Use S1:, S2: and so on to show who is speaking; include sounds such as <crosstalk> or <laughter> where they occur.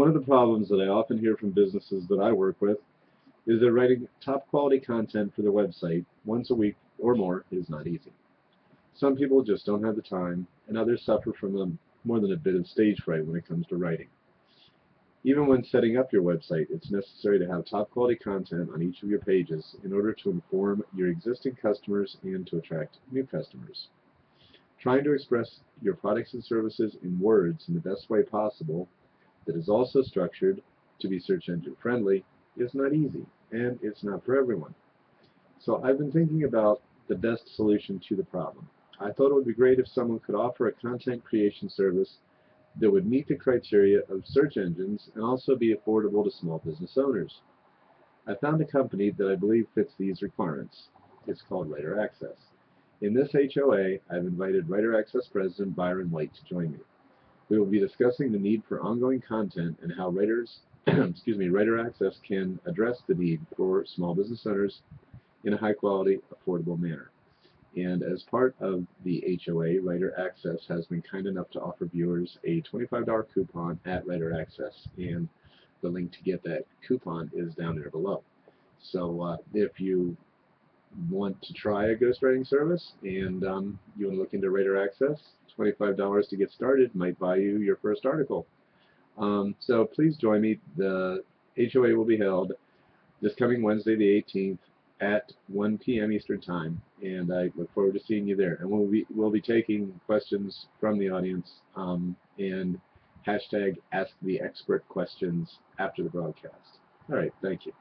S1: One of the problems that I often hear from businesses that I work with is that writing top quality content for their website once a week or more is not easy. Some people just don't have the time, and others suffer from a, more than a bit of stage fright when it comes to writing. Even when setting up your website, it's necessary to have top quality content on each of your pages in order to inform your existing customers and to attract new customers. Trying to express your products and services in words in the best way possible that is also structured to be search engine friendly is not easy and it's not for everyone. So I've been thinking about the best solution to the problem. I thought it would be great if someone could offer a content creation service that would meet the criteria of search engines and also be affordable to small business owners. I found a company that I believe fits these requirements. It's called Writer Access. In this HOA, I've invited Writer Access President Byron White to join me. We will be discussing the need for ongoing content and how writers, <clears throat> excuse me, Writer Access can address the need for small business owners in a high quality, affordable manner. And as part of the HOA, Writer Access has been kind enough to offer viewers a $25 coupon at Writer Access. And the link to get that coupon is down there below. So uh, if you want to try a ghostwriting service and um, you want to look into Writer Access, $25 to get started might buy you your first article. Um, so please join me. The HOA will be held this coming Wednesday the 18th at 1 p.m. Eastern Time, and I look forward to seeing you there. And we'll be we'll be taking questions from the audience um, and hashtag Ask the Expert questions after the broadcast. All right, thank you.